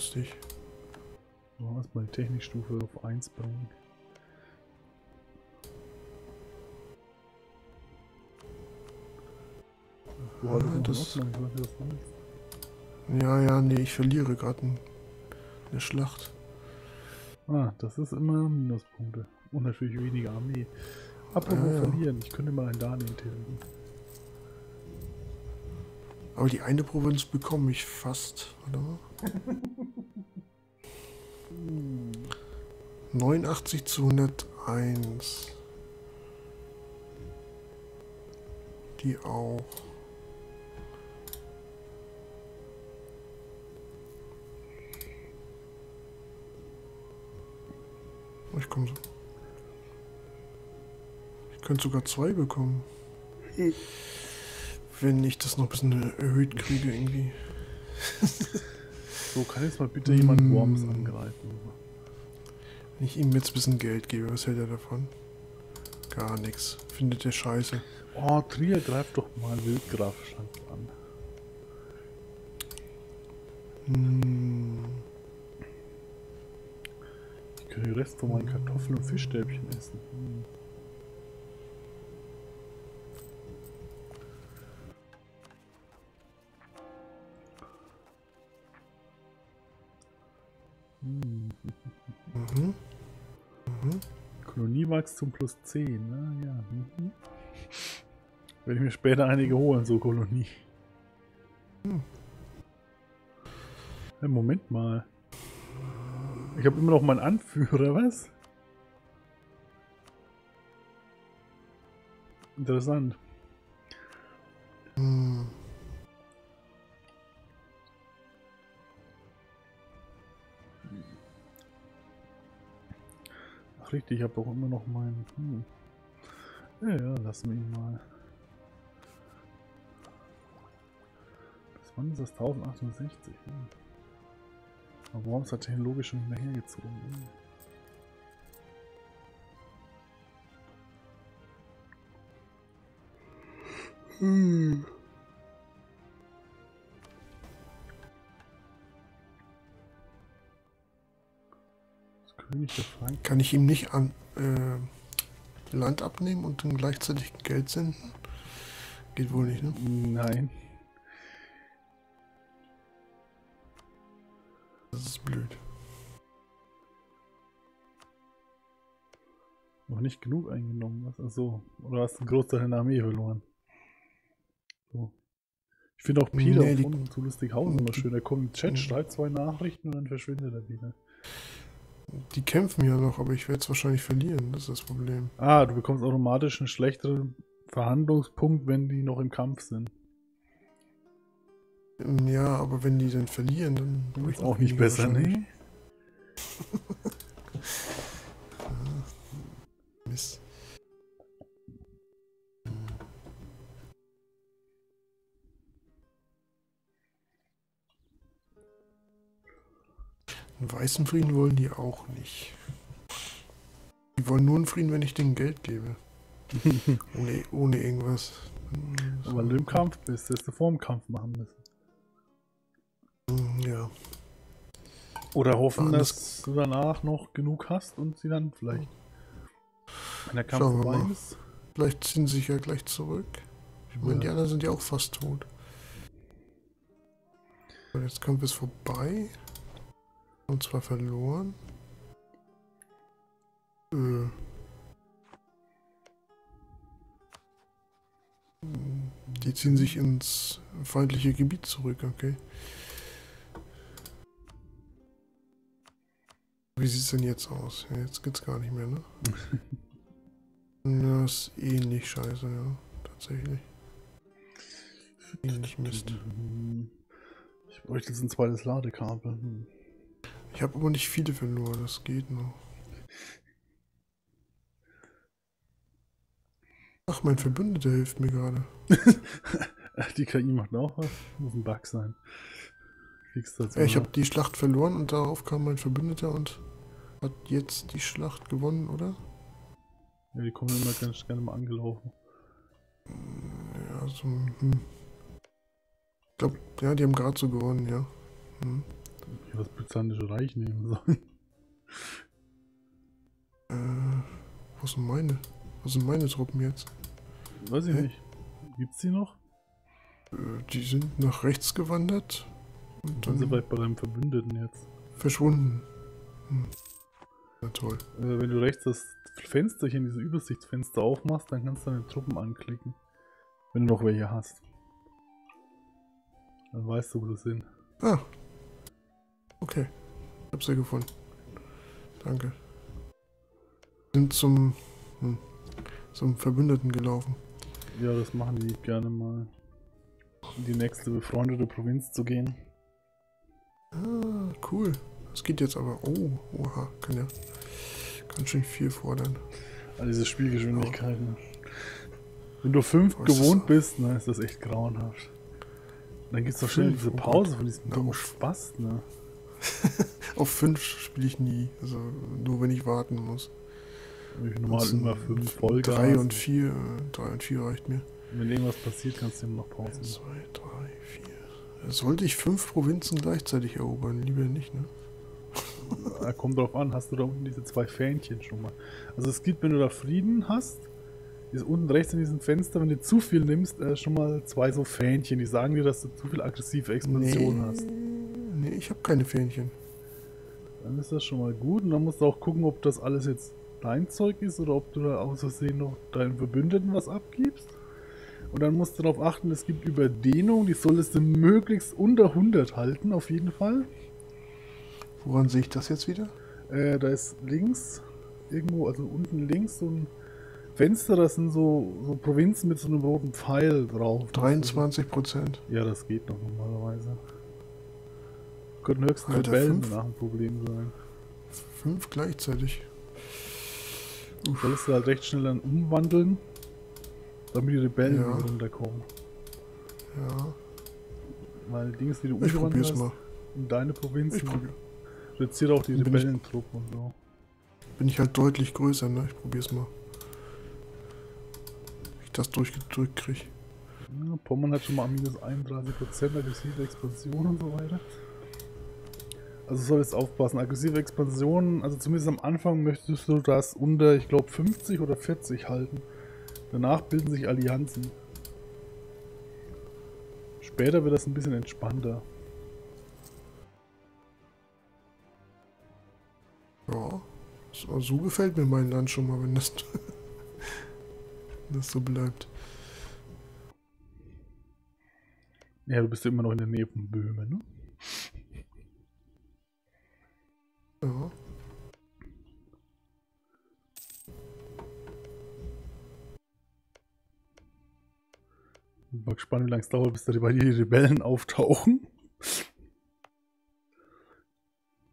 ungünstig. So, erstmal die Technikstufe auf 1 bringen. Boah, das, Ah, ist das-. Ja, ja, nee, ich verliere gerade in der Schlacht. Ah, das ist immer Minuspunkte. Und natürlich weniger Armee. Apropos Ah, ja. verlieren, ich könnte mal ein Darlehen tilgen. Aber die eine Provinz bekomme ich fast, oder? 89 zu 101. Die auch. Ich komme so. Ich könnte sogar zwei bekommen. Wenn ich das noch ein bisschen erhöht kriege irgendwie. So, kann jetzt mal bitte jemand Mm. Worms angreifen? Wenn ich ihm jetzt ein bisschen Geld gebe, was hält er davon? Gar nichts. Findet er scheiße. Oh, Trier greift doch mal Wildgrafschaft an. Hm. Ich kann den Rest von meinen Kartoffeln und Fischstäbchen essen. Hm. Koloniewachstum plus 10, ne? Ja. Mhm. Werde ich mir später einige holen, so Kolonie. Hm. Hey, Moment mal. Ich habe immer noch meinen Anführer, was? Interessant. Ach richtig, ich habe doch immer noch meinen. Hm. Ja, ja, lassen wir ihn mal. Bis wann ist das? 1068. Hm. Aber warum ist er technologisch schon nicht mehr hergezogen? Hm. Hm. König der Franken. Kann ich ihm nicht an äh, Land abnehmen und dann gleichzeitig Geld senden? Geht wohl nicht, ne? Nein. Das ist blöd. Noch nicht genug eingenommen. Was? Achso. Oder hast du einen Großteil deiner Armee verloren? So. Ich finde auch Peter Nee, die- von zu Lustighausen immer schön. Der kommt im Chat, Mhm. schreibt zwei Nachrichten und dann verschwindet er wieder. Die kämpfen ja noch, aber ich werde es wahrscheinlich verlieren. Das ist das Problem. Ah, du bekommst automatisch einen schlechteren Verhandlungspunkt, wenn die noch im Kampf sind. Ja, aber wenn die dann verlieren, dann ich auch nicht besser, ne? Weißen Frieden wollen die auch nicht. Die wollen nur einen Frieden, wenn ich denen Geld gebe. ohne, ohne irgendwas. Aber wenn du im Kampf bist, hättest du vor dem Kampf machen müssen. Ja. Oder hoffen, dass du danach noch genug hast und sie dann vielleicht, wenn der Kampf vorbei ist. Vielleicht ziehen sie sich ja gleich zurück. Ich meine, die Ja. anderen sind ja auch fast tot. Und jetzt Kampf ist vorbei. Und zwar verloren. Äh. Die ziehen sich ins feindliche Gebiet zurück, okay. Wie sieht es denn jetzt aus? Ja, jetzt geht's gar nicht mehr, ne? Das ist ähnlich scheiße, ja. Tatsächlich. Ähnlich Mist. Ich bräuchte jetzt ein zweites Ladekabel. Hm. Ich habe aber nicht viele verloren, das geht noch. Ach, mein Verbündeter hilft mir gerade. Die KI macht auch was. Muss ein Bug sein. Ja, ich habe die Schlacht verloren und darauf kam mein Verbündeter und hat jetzt die Schlacht gewonnen, oder? ja, die kommen immer ganz gerne mal angelaufen. Ja, so. Hm. Ich glaube, ja, die haben gerade so gewonnen, ja. Hm. Ich das Byzantische Reich nehmen sollen. Äh, wo sind meine? Wo sind meine Truppen jetzt? Weiß ich Hä? nicht. Gibt's die noch? Äh, die sind nach rechts gewandert und Dann sind sie dann vielleicht bei deinem Verbündeten jetzt. verschwunden. Hm. Na toll. Äh, wenn du rechts das Fensterchen, dieses Übersichtsfenster aufmachst, dann kannst du deine Truppen anklicken. Wenn du noch welche hast. Dann weißt du, wo sie sind. Ah. Okay. Ich hab's ja gefunden. Danke. Sind zum, hm, zum Verbündeten gelaufen. Ja, das machen die gerne mal. In die nächste befreundete Provinz zu gehen. Ah, cool. Das geht jetzt aber. Oh, oha. Kann ja ganz schön viel fordern. All diese Spielgeschwindigkeiten. Wenn du fünf ist gewohnt bist, ne, ist das echt grauenhaft. Dann gibt's doch schnell Fünf, diese oh Pause von diesem dummen Spaß, ne? Auf 5 spiele ich nie. Also nur wenn ich warten muss. Ich normal immer fünf Vollgas. 3 und 4. 3 und 4 reicht mir. Wenn irgendwas passiert, kannst du immer noch Pause 1, machen. 2, 3, 4. Sollte ich fünf Provinzen gleichzeitig erobern? Lieber nicht, ne? Ja, kommt drauf an, hast du da unten diese zwei Fähnchen schon mal. Also es gibt, wenn du da Frieden hast, ist unten rechts in diesem Fenster, wenn du zu viel nimmst, äh, schon mal zwei so Fähnchen, die sagen dir, dass du zu viel aggressive Expansion hast. Nee, ich habe keine Fähnchen. Dann ist das schon mal gut und dann musst du auch gucken, ob das alles jetzt dein Zeug ist oder ob du da aus Versehen noch deinen Verbündeten was abgibst. Und dann musst du darauf achten, es gibt Überdehnung, die solltest du möglichst unter 100 halten, auf jeden Fall. Woran sehe ich das jetzt wieder? Äh, da ist links, irgendwo, also unten links so ein Fenster, das sind so, so Provinzen mit so einem roten Pfeil drauf. 23 Prozent. Ja, das geht noch normalerweise. Könnten höchstens Alter, Rebellen fünf? danach ein Problem sein. Fünf gleichzeitig. Uff. Solltest du halt recht schnell dann umwandeln, damit die Rebellen Ja. runterkommen. Ja, Weil Dings, die du ich probier's hast mal. in deine Provinz, Ich probier. reduziert auch die Rebellentruppen und so. Bin ich halt deutlich größer, ne? Ich probier's mal. Ob ich das durchgedrückt krieg. Ja, Pommern hat schon mal minus 31% aggressive Expansion und so weiter. Also soll jetzt aufpassen. Aggressive Expansion, also zumindest am Anfang möchtest du das unter, ich glaube, 50 oder 40 halten. Danach bilden sich Allianzen. Später wird das ein bisschen entspannter. Ja. So, so gefällt mir mein Land schon mal, wenn das, das so bleibt. Ja, du bist ja immer noch in der Nähe von Böhmen, ne? Bin gespannt, wie lange es dauert, bis da bei dir die Rebellen auftauchen.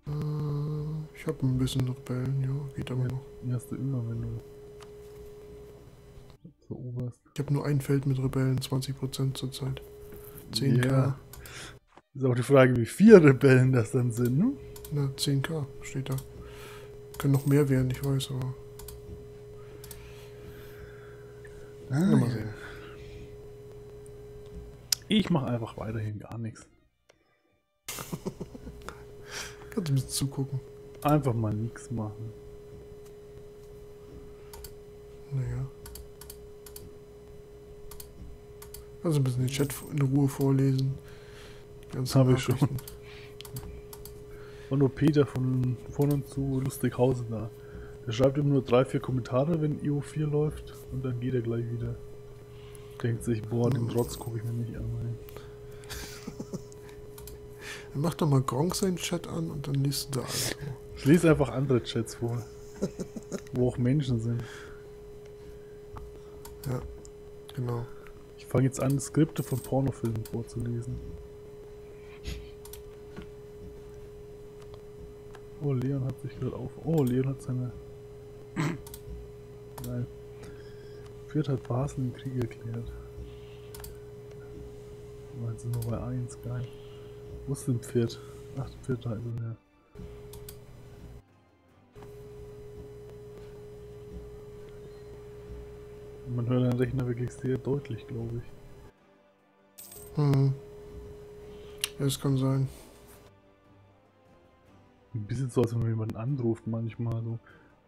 Äh, ich habe ein bisschen Rebellen, ja, geht aber noch. Du so oberst. Ich habe nur ein Feld mit Rebellen, 20% zurzeit. 10k. Ja. Ist auch die Frage, wie viele Rebellen das dann sind, ne? Na, 10k steht da. Können noch mehr werden, ich weiß, aber. Ah, mal ja. sehen. Ich mache einfach weiterhin gar nichts. Kannst du ein bisschen zugucken. Einfach mal nichts machen. Naja. Also ein bisschen den Chat in Ruhe vorlesen. Die ganzen Hab ich schon. Und nur Peter von, von und zu Lustighausen da. Der schreibt immer nur drei, vier Kommentare, wenn IO4 läuft und dann geht er gleich wieder. Denkt sich, boah, den Trotz gucke ich mir nicht an. Dann mach doch mal Gronk seinen Chat an und dann liest du da alles vor. Ich lese einfach andere Chats vor. wo auch Menschen sind. Ja, genau. Ich fange jetzt an, Skripte von Pornofilmen vorzulesen. Oh, Leon hat sich gerade auf. Oh, Leon hat seine. Nein. Fürth hat Basel den Krieg erklärt. Jetzt sind wir bei 1, geil. Wo ist denn Pferd? Ach, Pferd da ist er, ja. Man hört den Rechner wirklich sehr deutlich, glaube ich. Hm. Ja, es kann sein. Ein bisschen so, als wenn man jemanden anruft manchmal so.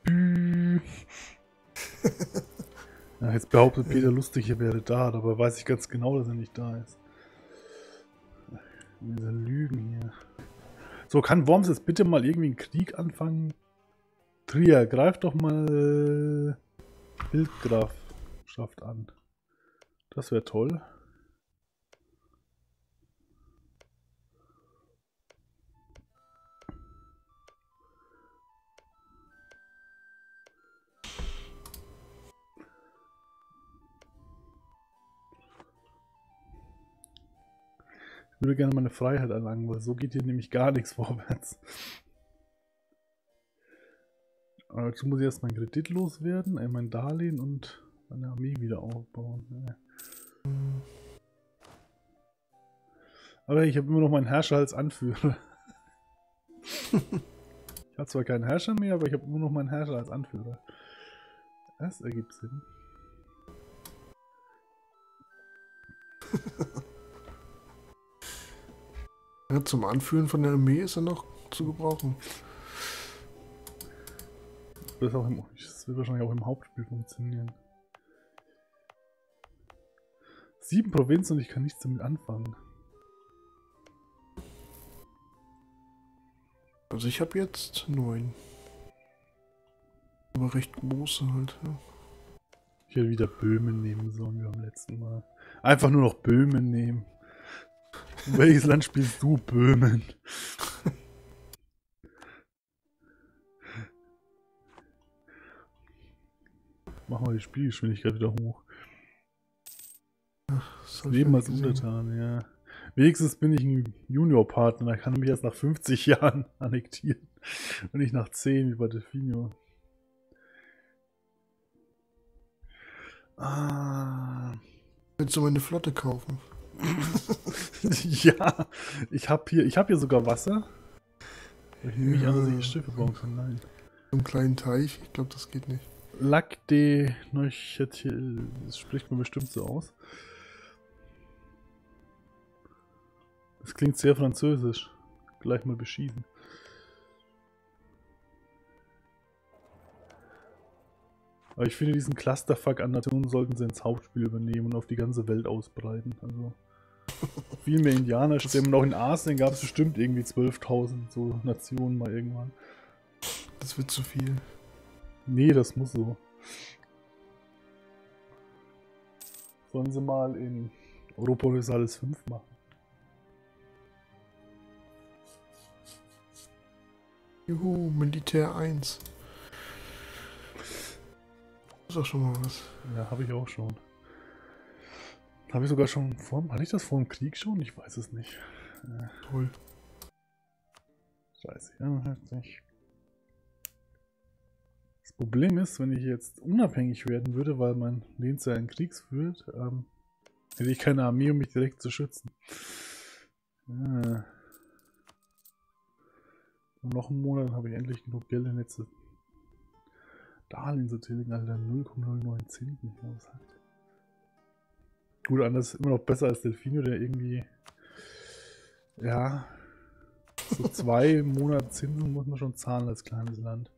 ja, jetzt behauptet Peter Lustig, er wäre da, dabei weiß ich ganz genau, dass er nicht da ist. Diese Lügen hier. So, kann Worms jetzt bitte mal irgendwie einen Krieg anfangen? Trier, greif doch mal äh, Bildgrafschaft an. Das wäre toll. Ich würde gerne meine Freiheit erlangen, weil so geht hier nämlich gar nichts vorwärts. Aber dazu muss ich erst mein Kredit loswerden, äh, mein Darlehen und meine Armee wieder aufbauen. Ja. Aber ich habe immer noch meinen Herrscher als Anführer. ich habe zwar keinen Herrscher mehr, aber ich habe immer noch meinen Herrscher als Anführer. Das ergibt Sinn. Ja, zum Anführen von der Armee ist er noch zu gebrauchen. Das, auch im, das wird wahrscheinlich auch im Hauptspiel funktionieren. Sieben Provinzen und ich kann nichts damit anfangen. Also ich habe jetzt neun. Aber recht große halt. Ja. Ich hätte wieder Böhmen nehmen sollen wie beim letzten Mal. Einfach nur noch Böhmen nehmen. Welches Land spielst du, Böhmen? Machen wir die Spielgeschwindigkeit wieder hoch. Ach, Leben als Untertan, ja. Wenigstens bin ich ein Junior-Partner, da kann er mich erst nach 50 Jahren annektieren. Und nicht nach 10 wie bei Delfinio. Ah. Willst du meine Flotte kaufen? ja, ich habe hier, hab hier sogar Wasser. Ich nehme mich ja. an, dass ich hier Schiffe bauen kann. Nein. So einen kleinen Teich, ich glaube, das geht nicht. Lac de Neuchâtel, das spricht man bestimmt so aus. Das klingt sehr französisch. Gleich mal beschießen. Aber ich finde, diesen Clusterfuck an Nationen sollten sie ins Hauptspiel übernehmen und auf die ganze Welt ausbreiten. Also viel mehr Indianer stimmen. Auch in Asien gab es bestimmt irgendwie 12.000 so Nationen mal irgendwann. Das wird zu viel. Nee, das muss so. Sollen sie mal in Europa Universalis 5 machen. Juhu, Militär 1. Das ist auch schon mal was. Ja, habe ich auch schon. Habe ich sogar schon vor. Hatte ich das vor dem Krieg schon? Ich weiß es nicht. Äh, Toll. 30, 51. Das Problem ist, wenn ich jetzt unabhängig werden würde, weil mein Lehnsherr einen Krieg führt, ähm, hätte ich keine Armee, um mich direkt zu schützen. Ja. Und noch einen Monat habe ich endlich genug Geld in letzte Darlehen zu tilgen, Alter. 0,09 Zinsen. Was halt. Gut, anders immer noch besser als Delfino, der irgendwie. Ja. So zwei Monate Zinsen muss man schon zahlen als kleines Land.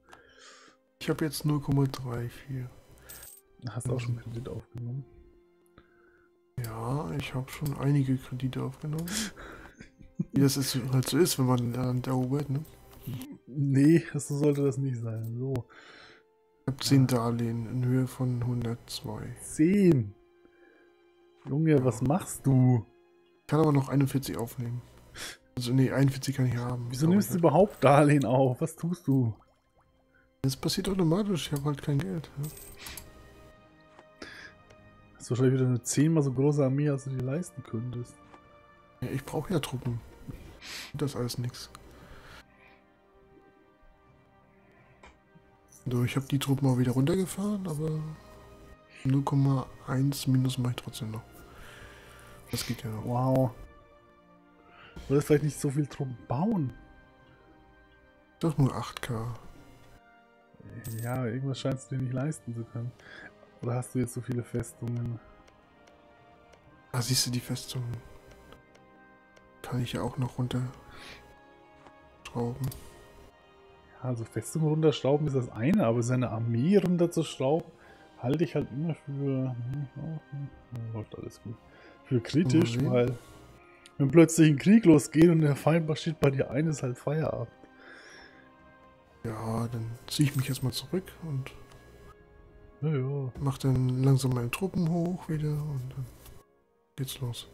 Ich habe jetzt 0,34. Hast du auch schon Kredit aufgenommen? Ja, ich habe schon einige Kredite aufgenommen. Wie das ist, halt so ist, wenn man Land erobert, ne? Nee, so sollte das nicht sein. So. Ich habe 10 Darlehen in Höhe von 102. 10? Junge, was machst du? Ich kann aber noch 41 aufnehmen. Also, nee, 41 kann ich haben. Wieso nimmst du überhaupt Darlehen auf? Was tust du? Das passiert automatisch, ich habe halt kein Geld. Ja. Das ist wahrscheinlich wieder eine zehnmal so große Armee, als du dir leisten könntest. Ja, ich brauche ja Truppen. Das ist alles nix. So, ich habe die Truppen auch wieder runtergefahren, aber 0,1 minus mache ich trotzdem noch. Das geht ja noch. Wow. Du wolltest vielleicht nicht so viel Truppen bauen. Doch nur 8k. Ja, irgendwas scheinst du dir nicht leisten zu können. Oder hast du jetzt so viele Festungen? Ah, siehst du die Festungen? Kann ich ja auch noch runter schrauben. Also Festung runterschrauben ist das eine, aber seine Armee runterzuschrauben, halte ich halt immer für. Hm, hm, läuft alles gut. Für kritisch, Mhm. weil wenn plötzlich ein Krieg losgeht und der Feind marschiert bei dir ein, ist halt Feierabend. Ja, dann ziehe ich mich erstmal zurück und Ja, mach dann langsam meine Truppen hoch wieder und dann geht's los.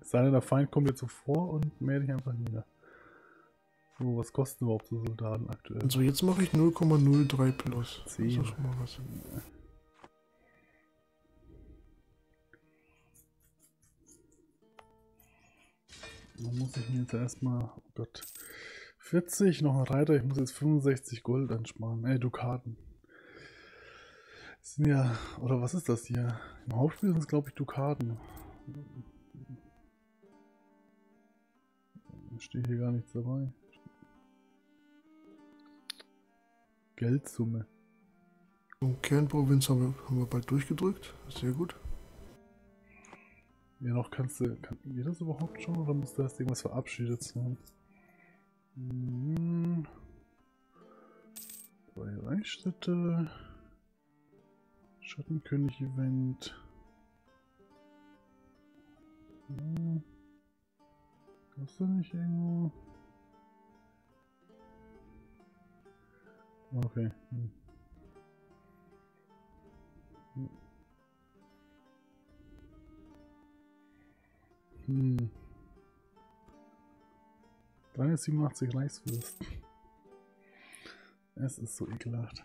Sei denn, der Feind kommt jetzt so vor und mäh dich einfach nieder. So, was kosten überhaupt so Soldaten aktuell? Also jetzt mache ich 0,03 plus. Das ist Zehn. doch schon mal was. Dann muss ich mir jetzt erstmal, oh Gott, 40, noch ein Reiter, ich muss jetzt 65 Gold ansparen, äh, Dukaten. Das sind ja, oder was ist das hier? Im Hauptspiel sind es, glaube ich, Dukaten. Steht hier gar nichts dabei. Geldsumme. Und Kernprovinz haben wir, haben wir bald durchgedrückt. Sehr gut. Ja, noch kannst du. Kann geht das überhaupt schon oder muss da erst irgendwas verabschiedet sein? Hm. Zwei Reichsstädte. Schattenkönig-Event. Hm. Hast du nicht irgendwo? Okay. Hm. Hm. 387 Reichswürsten. Es ist so ekelhaft.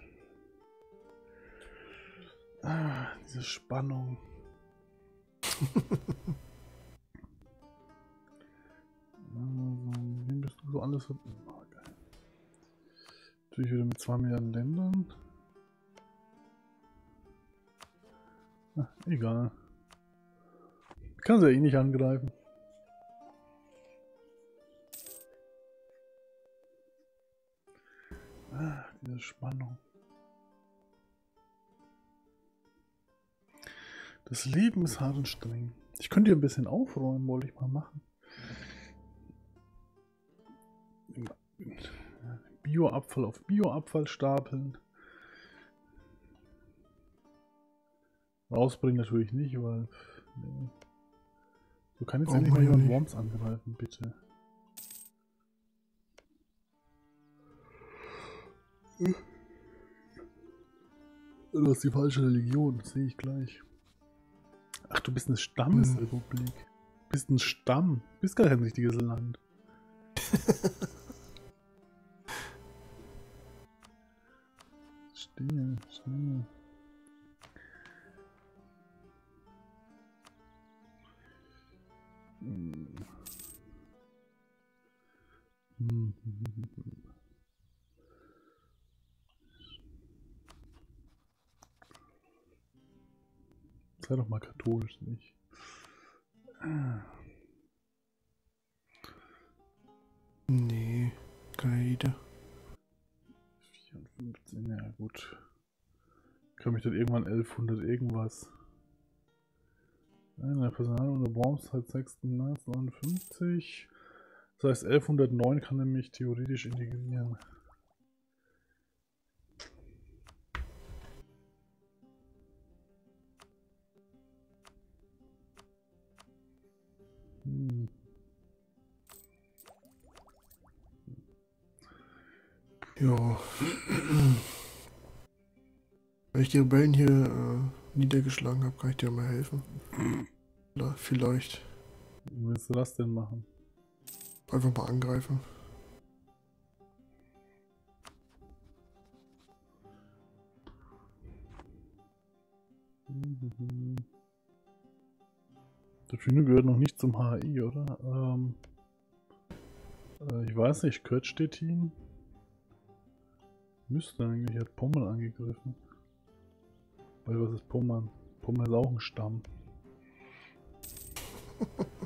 Ah, diese Spannung. also, wen bist du so alles oh. Natürlich wieder mit 2 Milliarden Ländern. Ah, egal. Kann sie ja eh nicht angreifen. Ah, diese Spannung. Das Leben ist hart und streng. Ich könnte hier ein bisschen aufräumen, wollte ich mal machen. Bioabfall auf Bioabfall stapeln. Rausbringen natürlich nicht, weil. Nee. Du kannst jetzt endlich mal jemand. Worms angreifen, bitte. Du hast die falsche Religion, sehe ich gleich. Ach, du bist eine Stammesrepublik. Bist ein Stamm. Bist gar kein richtiges Land. Stehe, stehe. Hm. Hm. Sei doch mal katholisch, nicht? Nee, keine Idee. 54, ja gut. Kann mich dann irgendwann 1100 irgendwas. Nein, der Personal unter Worms seit 6. März 59. Das heißt 1109 kann er mich theoretisch integrieren. Ja. Wenn ich die Rebellen hier äh, niedergeschlagen habe, kann ich dir mal helfen. Oder vielleicht Wie willst du das denn machen? einfach mal angreifen. Der Fühne gehört noch nicht zum HI, oder? Ähm, äh, ich weiß nicht, Köttstettin? Müsste eigentlich, hat Pommern angegriffen. Weil was ist Pommern? Pommern ist auch ein Stamm.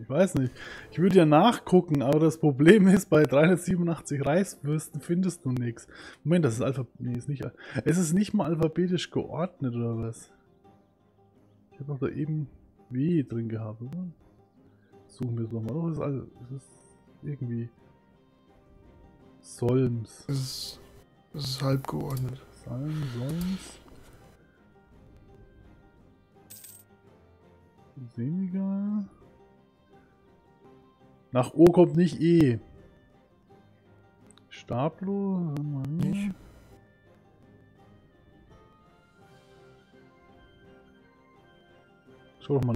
Ich weiß nicht. Ich würde ja nachgucken, aber das Problem ist, bei 387 Reiswürsten findest du nichts. Moment, das ist Alpha... Nee, ist nicht... Es ist nicht mal alphabetisch geordnet, oder was? Ich habe doch da eben W drin gehabt, oder? Suchen wir es nochmal. Doch, ist alles... Es ist Irgendwie. Solms. Es ist, es ist halb geordnet. Salm, Solms. Senegal. Nach O kommt nicht E. Stablo. Nicht? Schau doch mal